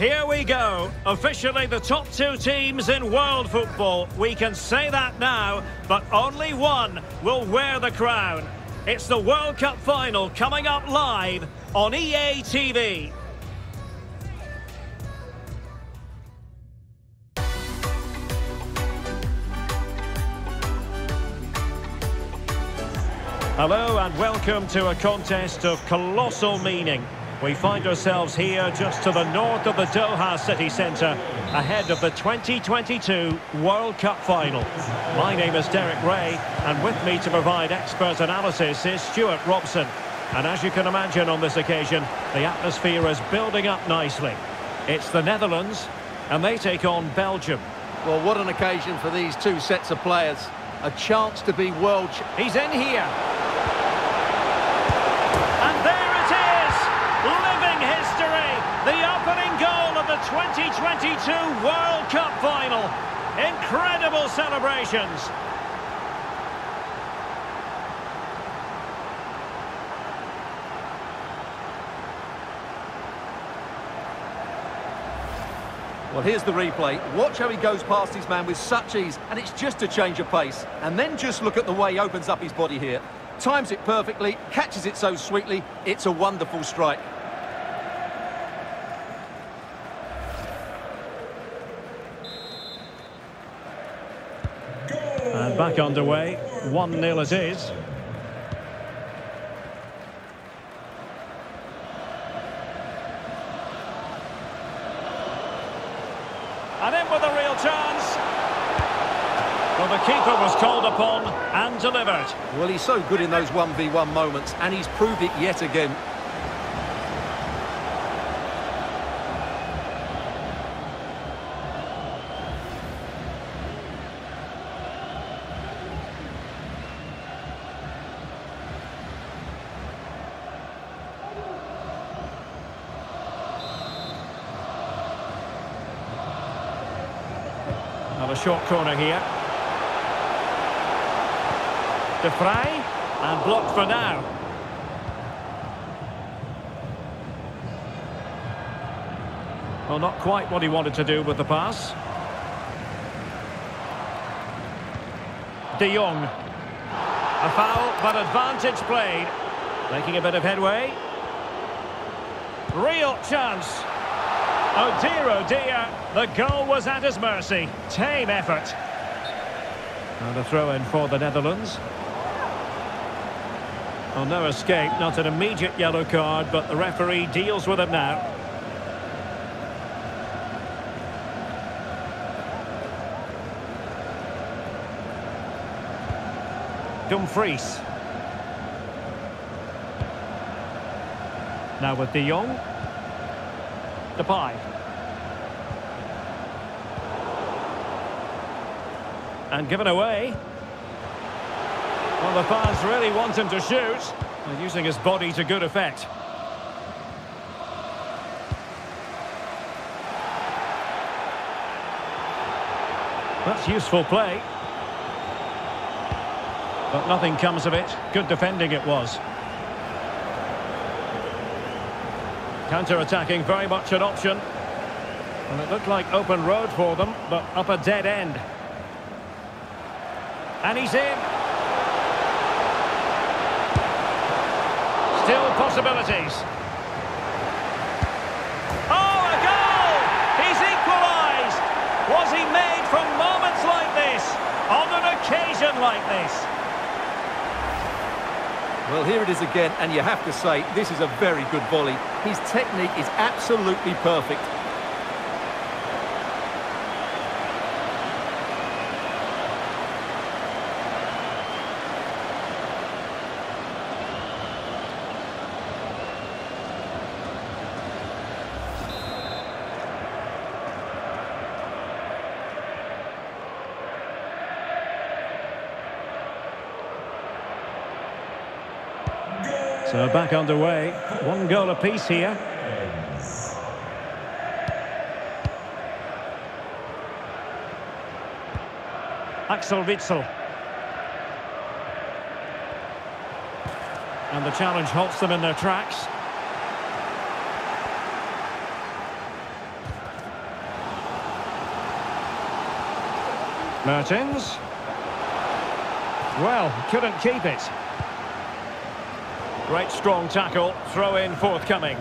Here we go. Officially the top two teams in world football. We can say that now, but only one will wear the crown. It's the World Cup final coming up live on EA TV. Hello and welcome to a contest of colossal meaning. We find ourselves here just to the north of the Doha city centre, ahead of the 2022 World Cup final. My name is Derek Ray, and with me to provide expert analysis is Stuart Robson. And as you can imagine on this occasion, the atmosphere is building up nicely. It's the Netherlands, and they take on Belgium. Well, what an occasion for these two sets of players. A chance to be world... He's in here. 2022 World Cup final. Incredible celebrations. Well, here's the replay. Watch how he goes past his man with such ease, and it's just a change of pace. And then just look at the way he opens up his body here. Times it perfectly, catches it so sweetly, it's a wonderful strike. Underway. 1-0 it is. And in with a real chance. Well, the keeper was called upon and delivered. Well, he's so good in those 1v1 moments, and he's proved it yet again. Short corner here. De Vrij, and blocked for now. Well, not quite what he wanted to do with the pass. De Jong. A foul, but advantage played. Making a bit of headway. Real chance. Oh dear, oh dear. The goal was at his mercy. Tame effort. And a throw-in for the Netherlands. Well, no escape, not an immediate yellow card, but the referee deals with it now. Dumfries. Now with De Jong. Depay. And given away. Well, the fans really want him to shoot. And using his body to good effect. That's useful play. But nothing comes of it. Good defending it was. Counter-attacking, very much an option. And it looked like open road for them, but up a dead end. And he's in. Still possibilities. Oh, a goal! He's equalised! Was he made from moments like this? On an occasion like this? Well, here it is again, and you have to say, this is a very good volley. His technique is absolutely perfect. So back underway. One goal apiece here. Axel Witsel. And the challenge halts them in their tracks. Mertens. Well, couldn't keep it. Great strong tackle, throw in forthcoming.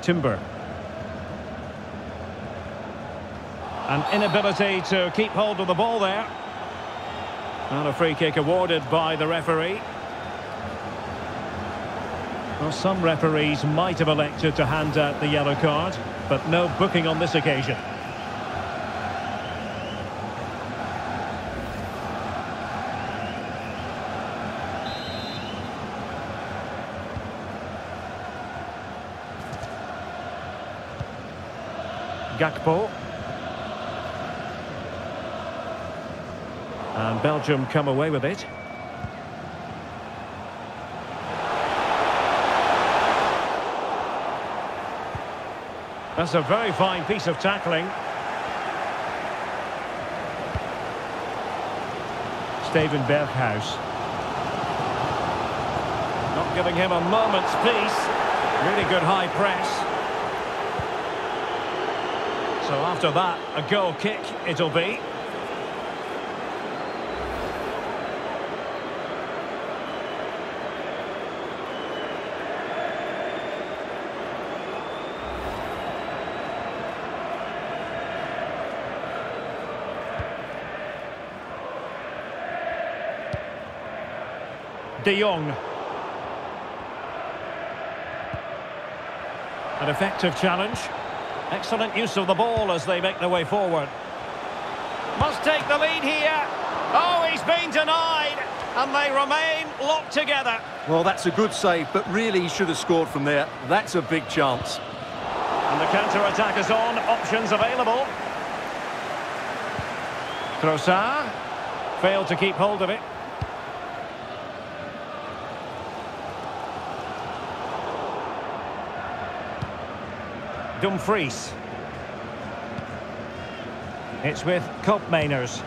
Timber. An inability to keep hold of the ball there. And a free kick awarded by the referee. Well, some referees might have elected to hand out the yellow card, but no booking on this occasion. Gakpo. And Belgium come away with it. That's a very fine piece of tackling. Steven Berghuis. Not giving him a moment's peace. Really good high press. So after that, a goal kick it'll be. De Jong. An effective challenge. Excellent use of the ball as they make their way forward. Must take the lead here. Oh, he's been denied. And they remain locked together. Well, that's a good save, but really he should have scored from there. That's a big chance. And the counter-attack is on. Options available. Trossard. Failed to keep hold of it. Dumfries. It's with Koopmeiners.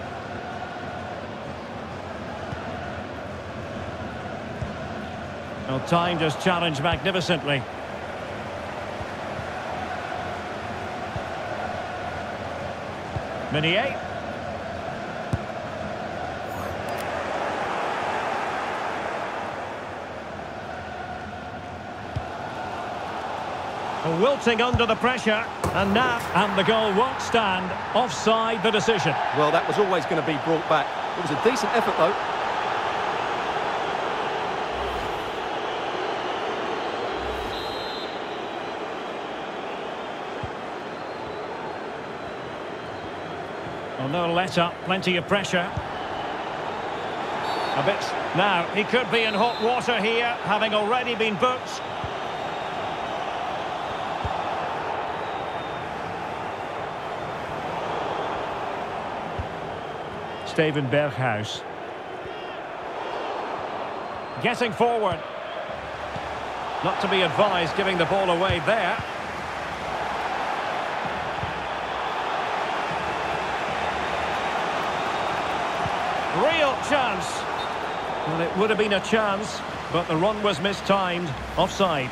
Well, timed his challenge magnificently. Meunier. Wilting under the pressure, and now, and the goal won't stand. Offside the decision. Well, that was always going to be brought back. It was a decent effort, though. Well, no let up, plenty of pressure. A bit. Now, he could be in hot water here, having already been booked. Steven Berghuis. Getting forward. Not to be advised giving the ball away there. Real chance. Well, it would have been a chance, but the run was mistimed. Offside.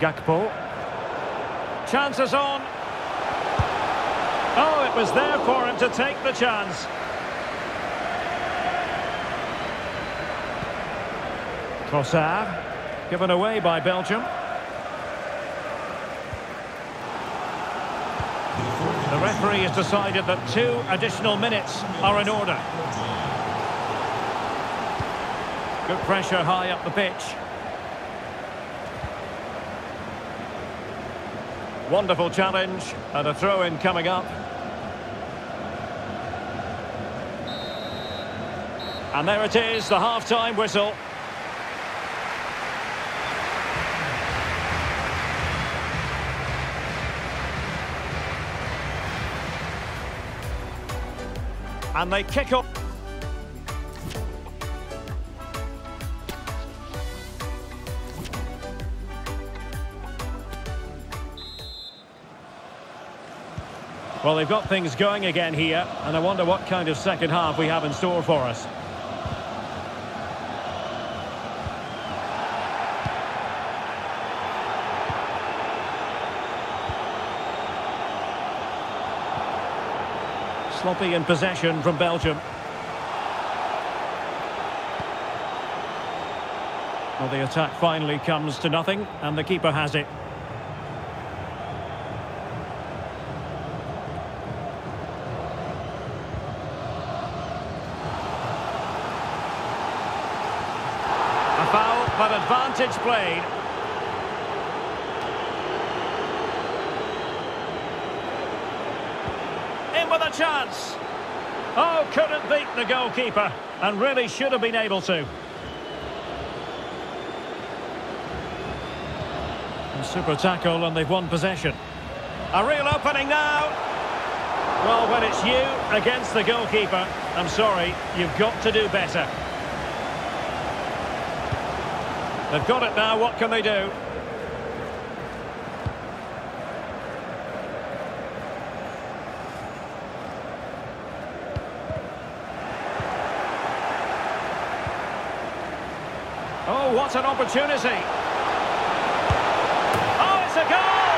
Gakpo. Chances on. Oh, it was there for him to take the chance. Trossard. Given away by Belgium. The referee has decided that two additional minutes are in order. Good pressure high up the pitch. Wonderful challenge and a throw-in coming up. And there it is, the half-time whistle. And they kick up. Well, they've got things going again here, and I wonder what kind of second half we have in store for us. Sloppy in possession from Belgium. Well, the attack finally comes to nothing, and the keeper has it. A foul, but advantage played. In with a chance. Oh, couldn't beat the goalkeeper, and really should have been able to. A super tackle, and they've won possession. A real opening now. Well, when it's you against the goalkeeper, I'm sorry, you've got to do better. They've got it now, what can they do? Oh, what an opportunity! Oh, it's a goal!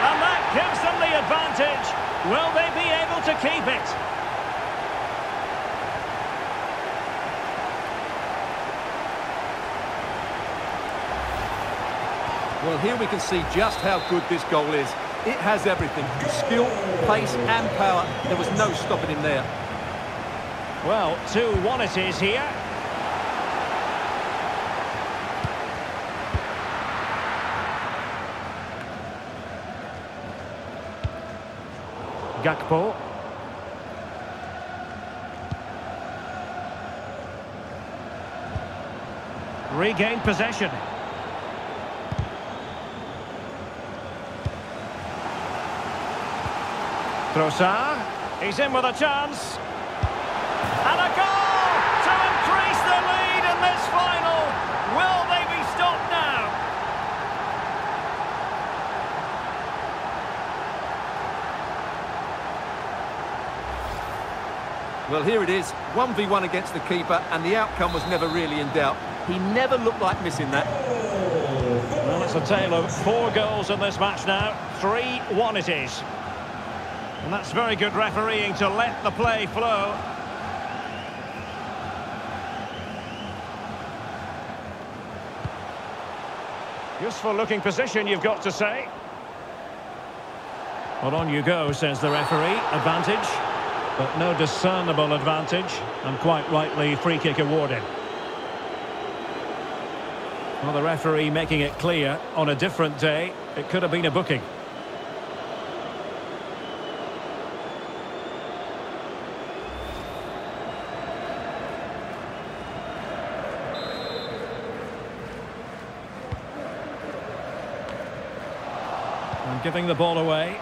And that gives them the advantage. Will they be able to keep it? Well, here we can see just how good this goal is. It has everything. Skill, pace and power. There was no stopping him there. Well, 2-1 it is here. Gakpo. Regained possession. Trossard. He's in with a chance. And a goal to increase the lead in this final. Will they be stopped now? Well, here it is. 1v1 against the keeper, and the outcome was never really in doubt. He never looked like missing that. Well, it's a tale of four goals in this match now. 3-1 it is. And that's very good refereeing to let the play flow. Useful looking position, you've got to say. Well, on you go, says the referee. Advantage, but no discernible advantage. And quite rightly, free kick awarded. Well, the referee making it clear, on a different day, it could have been a booking. Giving the ball away.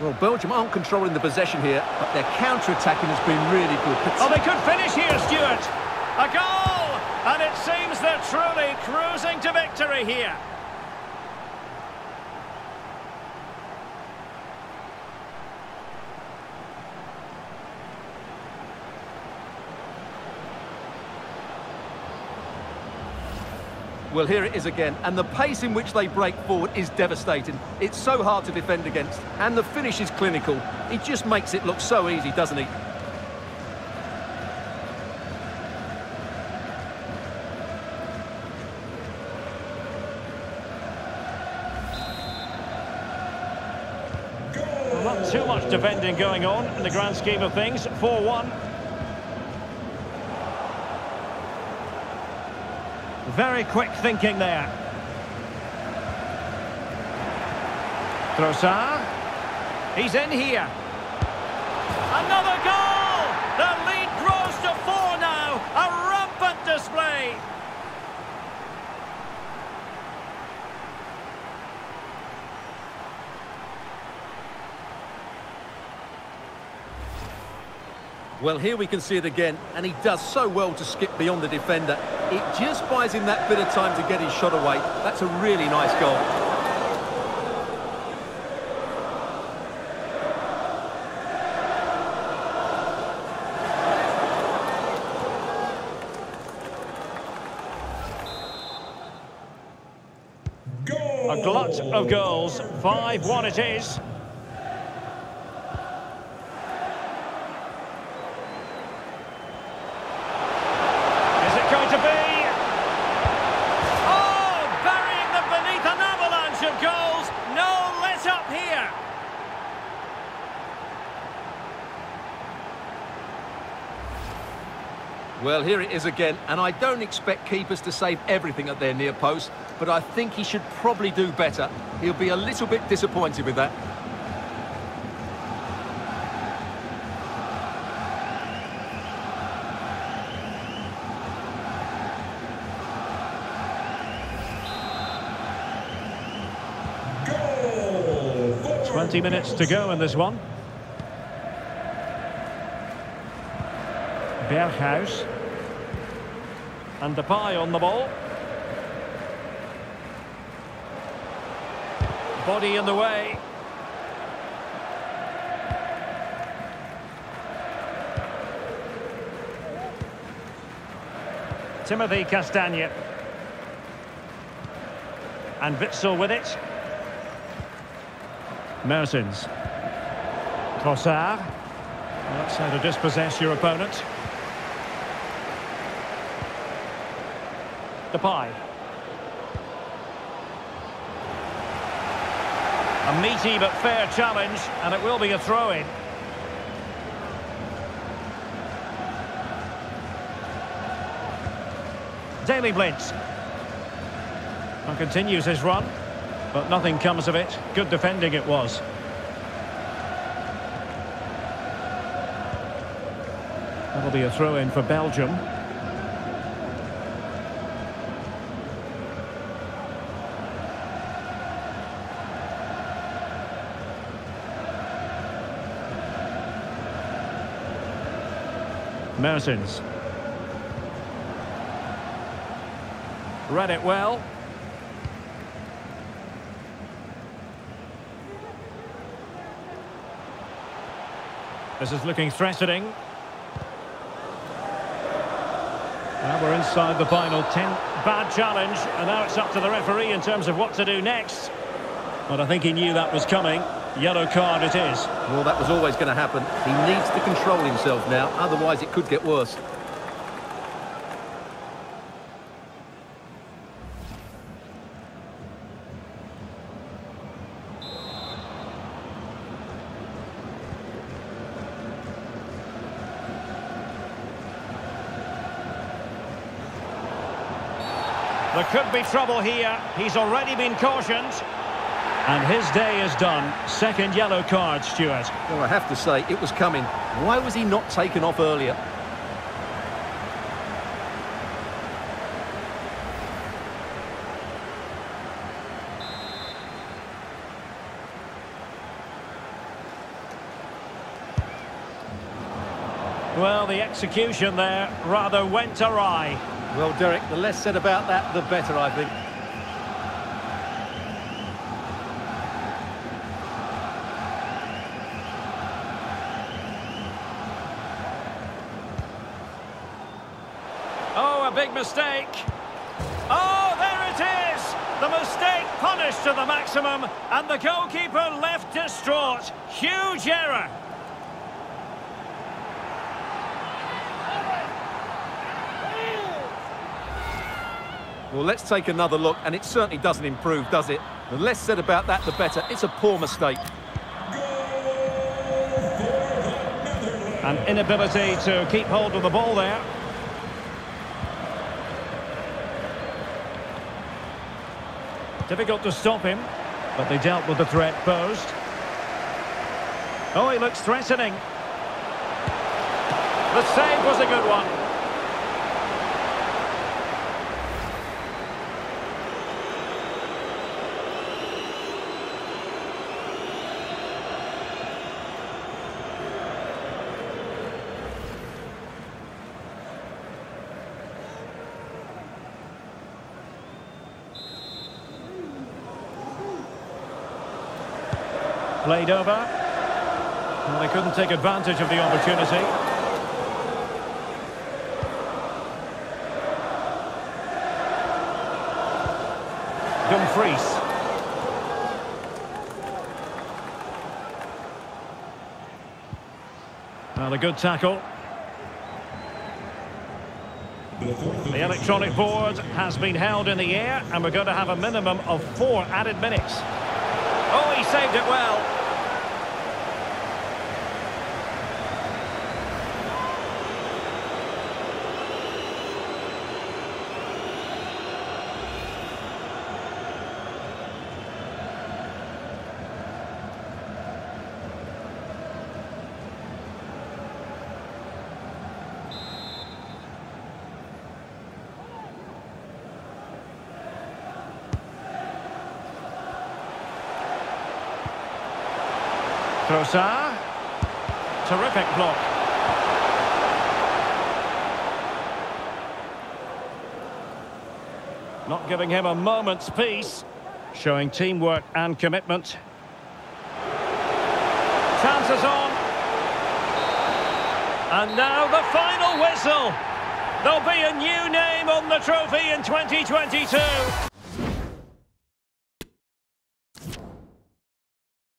Well, Belgium aren't controlling the possession here, but their counter-attacking has been really good. Oh, they could finish here, Stuart. A goal! And it seems they're truly cruising to victory here. Well, here it is again, and the pace in which they break forward is devastating. It's so hard to defend against, and the finish is clinical. He just makes it look so easy, doesn't? Well, not too much defending going on in the grand scheme of things. 4-1. Very quick thinking there. Trossard. He's in here. Another goal! Well, here we can see it again, and he does so well to skip beyond the defender. It just buys him that bit of time to get his shot away. That's a really nice goal. A glut of goals, 5-1 it is. To be? Oh, burying them beneath an avalanche of goals. No let up here. Well, here it is again, and I don't expect keepers to save everything at their near post, but I think he should probably do better. He'll be a little bit disappointed with that. Twenty minutes to go in this one. Berghuis. And Depay on the ball. Body in the way. Timothy Castagne. And Witsel with it. Mertens. Trossard. That's how to dispossess your opponent. Depay. A meaty but fair challenge, and it will be a throw-in. Daley Blind. And continues his run, but nothing comes of it. Good defending it was. That'll be a throw-in for Belgium. Mertens. Read it well. This is looking threatening. Now we're inside the final 10. Bad challenge, and now it's up to the referee in terms of what to do next. But I think he knew that was coming. Yellow card it is. Well, that was always going to happen. He needs to control himself now, otherwise it could get worse. There could be trouble here. He's already been cautioned. And his day is done. Second yellow card, Stuart. Well, I have to say, it was coming. Why was he not taken off earlier? Well, the execution there rather went awry. Well, Derek, the less said about that, the better, I think. Oh, a big mistake. Oh, there it is! The mistake punished to the maximum, and the goalkeeper left distraught. Huge error. Well, let's take another look, and it certainly doesn't improve, does it? The less said about that, the better. It's a poor mistake. An inability to keep hold of the ball there. Difficult to stop him, but they dealt with the threat posed. Oh, he looks threatening. The save was a good one. Played over. They couldn't take advantage of the opportunity. Dumfries. Well, a good tackle. The electronic board has been held in the air and we're going to have a minimum of four added minutes. Saved it well. Trossard. Terrific block. Not giving him a moment's peace. Showing teamwork and commitment. Chances on. And now the final whistle. There'll be a new name on the trophy in 2022.